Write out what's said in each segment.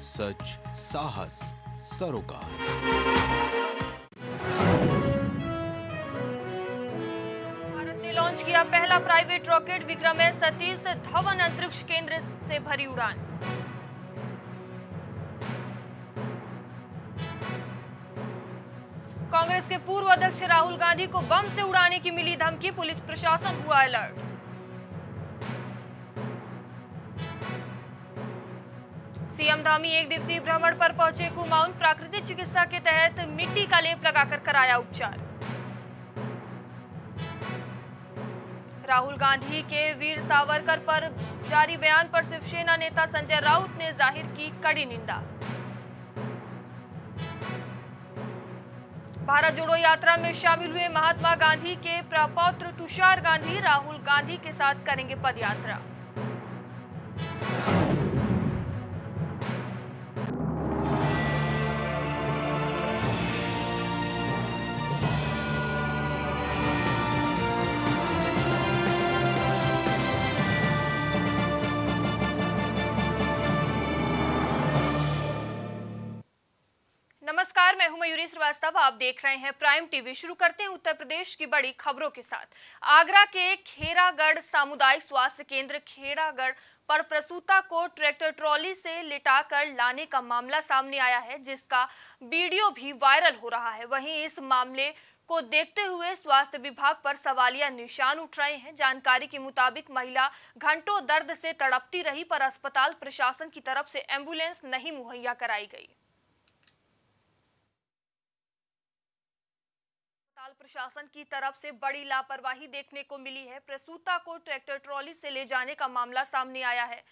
सच, साहस, सरोकार। भारत ने लॉन्च किया पहला private rocket Vikram S Satish, Dhawan अंतरिक्ष केंद्र से भरी उड़ान। कांग्रेस के पूर्व अध्यक्ष राहुल गांधी को बम से उड़ाने की मिली धमकी, पुलिस प्रशासन हुआ अलर्ट सीएम धामी एक दिवसीय भ्रमण पर पहुँचे कुमाऊन प्राकृतिक चिकित्सा के तहत मिट्टी का लेप लगाकर कराया उपचार। राहुल गांधी के वीर सावरकर पर जारी बयान पर शिवसेना नेता संजय राउत ने ज़ाहिर की कड़ी निंदा। भारत जोड़ो यात्रा में शामिल हुए महात्मा गांधी के प्रपौत्र तुषार गांधी राहुल गांधी के साथ करेंगे पदयात्रा। नमस्कार, मैं हूँ मयूरी श्रीवास्तव, आप देख रहे हैं प्राइम टीवी। शुरू करते हैं उत्तर प्रदेश की बड़ी खबरों के साथ। आगरा के खेरागढ़ सामुदायिक स्वास्थ्य केंद्र खेरागढ़ पर प्रसूता को ट्रैक्टर ट्रॉली से लिटाकर लाने का मामला सामने आया है, जिसका वीडियो भी वायरल हो रहा है। वहीं इस मामले को देखते हुए स्वास्थ्य विभाग पर सवालिया निशान उठ रहे हैं। जानकारी के मुताबिक महिला घंटों दर्द से तड़पती रही, पर अस्पताल प्रशासन की तरफ़ से एंबुलेंस नहीं मुहैया कराई गई अस्पताल प्रशासन की तरफ़ से बड़ी लापरवाही देखने को मिली है। प्रसूता को ट्रैक्टर ट्रॉली से ले जाने का मामला सामने आया है।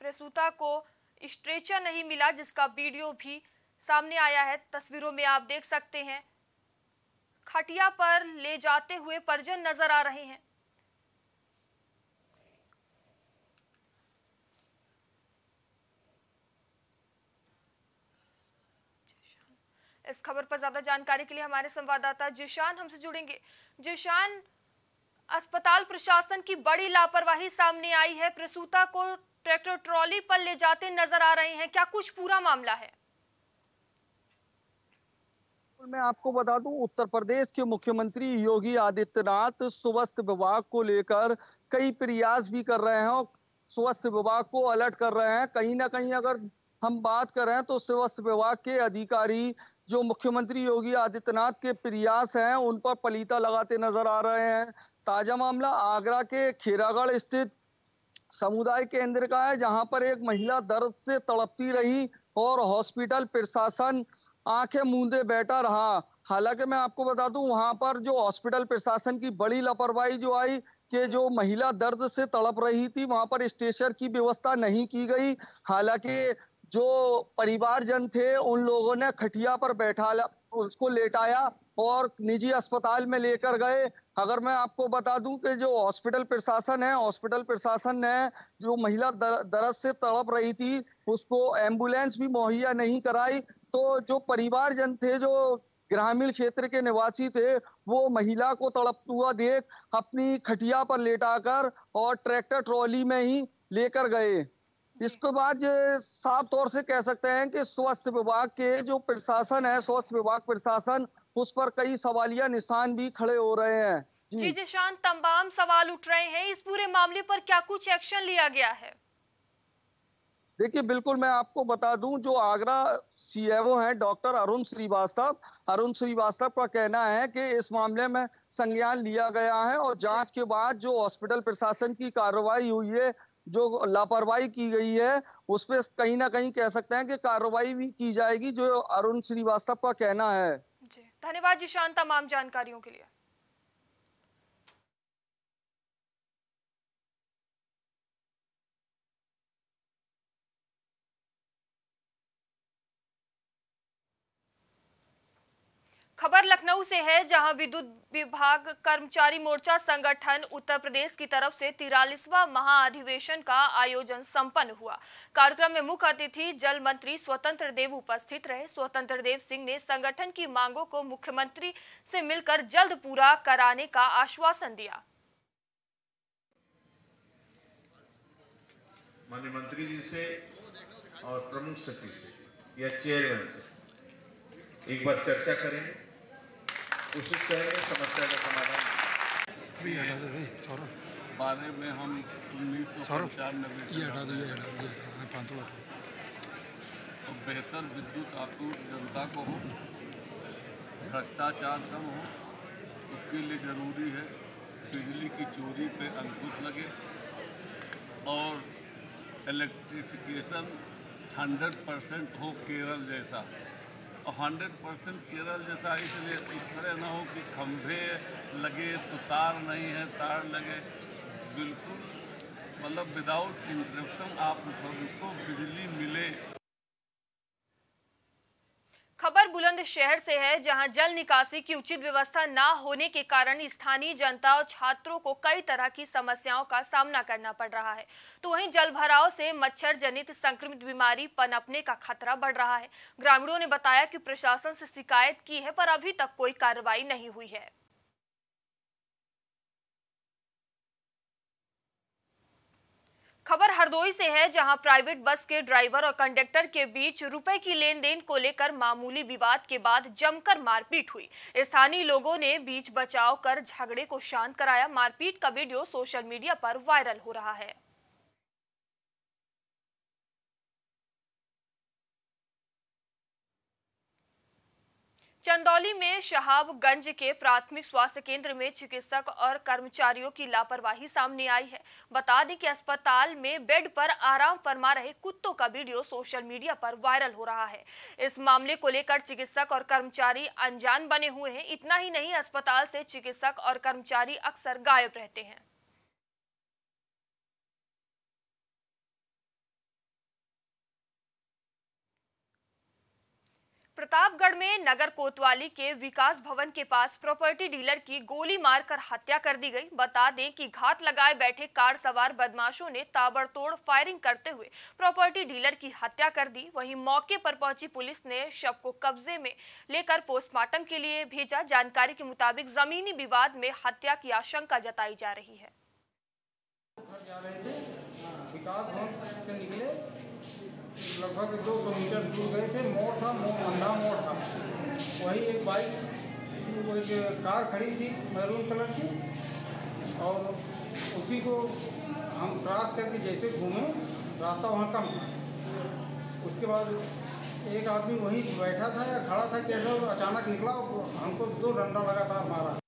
प्रसूता को स्ट्रेचर नहीं मिला, जिसका वीडियो भी सामने आया है। तस्वीरों में आप देख सकते हैं, खटिया पर ले जाते हुए परिजन नज़र आ रहे हैं। इस खबर पर ज़्यादा जानकारी के लिए हमारे संवाददाता जिशान हमसे जुड़ेंगे। जिशान, अस्पताल प्रशासन की बड़ी लापरवाही सामने आई है। प्रसूता को ट्रैक्टर ट्रॉली पर ले जाते नज़र आ रहे हैं। क्या कुछ पूरा मामला है? मैं आपको बता दूँ, उत्तर प्रदेश के मुख्यमंत्री योगी आदित्यनाथ स्वास्थ्य विभाग को लेकर कई प्रयास भी कर रहे हैं और स्वास्थ्य विभाग को अलर्ट कर रहे हैं। कहीं ना कहीं अगर हम बात करें तो स्वास्थ्य विभाग के अधिकारी जो मुख्यमंत्री योगी आदित्यनाथ के प्रयास हैं, उन पर पलीता लगाते नज़र आ रहे हैं। ताज़ा मामला आगरा के खेरागढ़ स्थित समुदाय केंद्र का है, जहाँ पर एक महिला दर्द से तड़पती रही और हॉस्पिटल प्रशासन आँखें मूंदे बैठा रहा। हालाँकि मैं आपको बता दूँ, वहाँ पर जो हॉस्पिटल प्रशासन की बड़ी लापरवाही जो आई कि जो महिला दर्द से तड़प रही थी, वहाँ पर स्टेशन की व्यवस्था नहीं की गई। हालाँकि जो परिवारजन थे, उन लोगों ने खटिया पर बैठा उसको लेटाया और निजी अस्पताल में लेकर गए। अगर मैं आपको बता दूँ कि जो हॉस्पिटल प्रशासन है, हॉस्पिटल प्रशासन ने जो महिला दर्द से तड़प रही थी, उसको एंबुलेंस भी मुहैया नहीं कराई। तो जो परिवारजन थे, जो ग्रामीण क्षेत्र के निवासी थे, वो महिला को तड़पता हुआ देख, अपनी खटिया पर लेटाकर और ट्रैक्टर ट्रॉली में ही लेकर गए। इसके बाद साफ़ तौर से कह सकते हैं कि स्वास्थ्य विभाग के जो प्रशासन है स्वास्थ्य विभाग प्रशासन उस पर कई सवालिया निशान भी खड़े हो रहे हैं। जी। जी शान तमाम सवाल उठ रहे हैं। इस पूरे मामले पर क्या कुछ एक्शन लिया गया है? देखिए बिल्कुल मैं आपको बता दूँ जो आगरा सीएमओ हैं डॉक्टर अरुण श्रीवास्तव अरुण श्रीवास्तव का कहना है कि इस मामले में संज्ञान लिया गया है और जाँच के बाद जो हॉस्पिटल प्रशासन की कार्रवाई हुई है जो लापरवाही की गई है, उस पर कहीं ना कहीं कह सकते हैं कि कार्रवाई भी की जाएगी, जो अरुण श्रीवास्तव का कहना है। धन्यवाद जी शांत, तमाम जानकारियों के लिए। खबर लखनऊ से है, जहाँ विद्युत विभाग कर्मचारी मोर्चा संगठन उत्तर प्रदेश की तरफ़ से तिरालीसवां महाअधिवेशन का आयोजन संपन्न हुआ। कार्यक्रम में मुख्य अतिथि जल मंत्री स्वतंत्र देव उपस्थित रहे। स्वतंत्र देव सिंह ने संगठन की मांगों को मुख्यमंत्री से मिलकर जल्द पूरा कराने का आश्वासन दिया। मंत्री जी से और प्रमुख सचिव से या चेयरमैन से एक बार चर्चा करेंगे। समस्या का समाधान बारे में हम उन्नीस सौ पंचानबे और बेहतर विद्युत आपूर्ति जनता को हो भ्रष्टाचार कम हो उसके लिए ज़रूरी है बिजली की चोरी पे अंकुश लगे और इलेक्ट्रिफिकेशन 100 परसेंट हो केरल जैसा। 100 परसेंट केरल जैसा इसलिए इस तरह ना हो कि खंभे लगे तो तार नहीं है, तार लगे। बिल्कुल मतलब विदाउट इंटरप्शन आप सबको बिजली मिले। खबर बुलंदशहर से है, जहाँ जल निकासी की उचित व्यवस्था न होने के कारण स्थानीय जनता और छात्रों को कई तरह की समस्याओं का सामना करना पड़ रहा है। तो वहीं जल भराव से मच्छर जनित संक्रमित बीमारी पनपने का खतरा बढ़ रहा है। ग्रामीणों ने बताया कि प्रशासन से शिकायत की है, पर अभी तक कोई कार्रवाई नहीं हुई है खबर हरदोई से है, जहाँ प्राइवेट बस के ड्राइवर और कंडक्टर के बीच रुपए की लेन देन को लेकर मामूली विवाद के बाद जमकर मारपीट हुई। स्थानीय लोगों ने बीच बचाव कर झगड़े को शांत कराया। मारपीट का वीडियो सोशल मीडिया पर वायरल हो रहा है। चंदौली में शहाबगंज के प्राथमिक स्वास्थ्य केंद्र में चिकित्सक और कर्मचारियों की लापरवाही सामने आई है। बता दें कि अस्पताल में बेड पर आराम फरमा रहे कुत्तों का वीडियो सोशल मीडिया पर वायरल हो रहा है। इस मामले को लेकर चिकित्सक और कर्मचारी अनजान बने हुए हैं। इतना ही नहीं, अस्पताल से चिकित्सक और कर्मचारी अक्सर गायब रहते हैं। प्रतापगढ़ में नगर कोतवाली के विकास भवन के पास प्रॉपर्टी डीलर की गोली मारकर हत्या कर दी गई। बता दें कि घात लगाए बैठे कार सवार बदमाशों ने ताबड़तोड़ फायरिंग करते हुए प्रॉपर्टी डीलर की हत्या कर दी। वहीं मौके पर पहुँची पुलिस ने शव को कब्जे में लेकर पोस्टमार्टम के लिए भेजा। जानकारी के मुताबिक जमीनी विवाद में हत्या की आशंका जताई जा रही है। विकास भवन से निकले लगभग 200 मीटर दूर गए थे मोड़ था मोड़ अंधा मोड़ था। वही एक बाइक, वो एक कार खड़ी थी मैरून कलर की, और उसी को हम क्रॉस करके जैसे घूमे, रास्ता वहाँ कम। था उसके बाद एक आदमी वहीं बैठा था या खड़ा था कैसे अचानक निकला और हमको दो डंडा लगातार मारा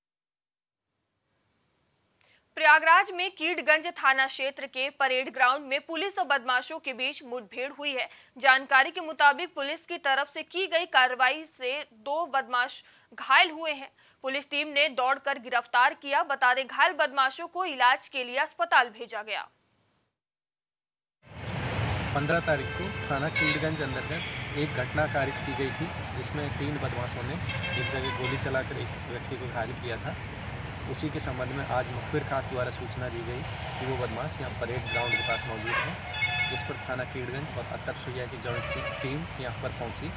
प्रयागराज में कीटगंज थाना क्षेत्र के परेड ग्राउंड में पुलिस और बदमाशों के बीच मुठभेड़ हुई है। जानकारी के मुताबिक पुलिस की तरफ़ से की गई कार्रवाई से दो बदमाश घायल हुए हैं। पुलिस टीम ने दौड़कर गिरफ़्तार किया। बता दें, घायल बदमाशों को इलाज के लिए अस्पताल भेजा गया। पंद्रह तारीख को थाना कीड़गंज अंतर्गत एक घटना कारित की गई थी, जिसमें तीन बदमाशों ने एक जगह गोली चलाकर एक व्यक्ति को घायल किया था। उसी के संबंध में आज मुखबिर खास द्वारा सूचना दी गई कि वो बदमाश यहाँ परेड ग्राउंड के पास मौजूद है, जिस पर थाना कीड़गंज और अतर सुइया की जॉइंट की टीम यहाँ पर पहुँची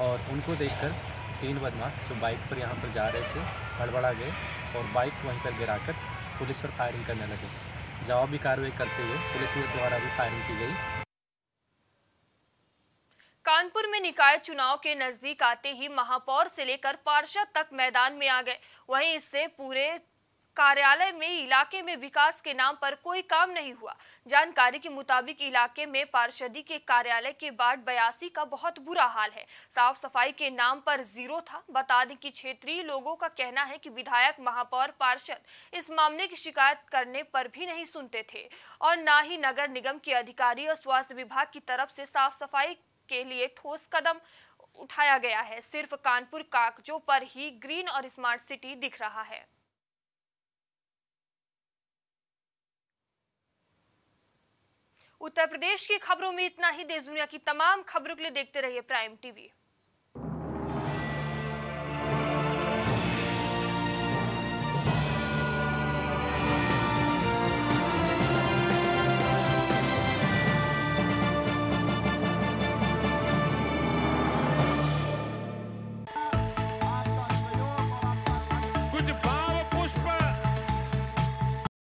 और उनको देखकर तीन बदमाश जो बाइक पर यहाँ पर जा रहे थे, हड़बड़ा गए और बाइक वहीं पर गिराकर पुलिस पर फायरिंग करने लगे। जवाबी कार्रवाई करते हुए पुलिस द्वारा भी फायरिंग की गई। कानपुर में निकाय चुनाव के नज़दीक आते ही महापौर से लेकर पार्षद तक मैदान में आ गए। वहीं इससे पूरे कार्यालय में, इलाके में विकास के नाम पर कोई काम नहीं हुआ। जानकारी के मुताबिक इलाके में पार्षदी के कार्यालय के बाद बयासी का बहुत बुरा हाल है। साफ़ सफ़ाई के नाम पर ज़ीरो था। बता दें कि क्षेत्रीय लोगों का कहना है कि विधायक, महापौर, पार्षद इस मामले की शिकायत करने पर भी नहीं सुनते थे और न ही नगर निगम के अधिकारी और स्वास्थ्य विभाग की तरफ़ से साफ़ सफ़ाई के लिए ठोस कदम उठाया गया है। सिर्फ़ कानपुर कागजों पर ही ग्रीन और स्मार्ट सिटी दिख रहा है। उत्तर प्रदेश की खबरों में इतना ही। देश दुनिया की तमाम खबरों के लिए देखते रहिए प्राइम टीवी।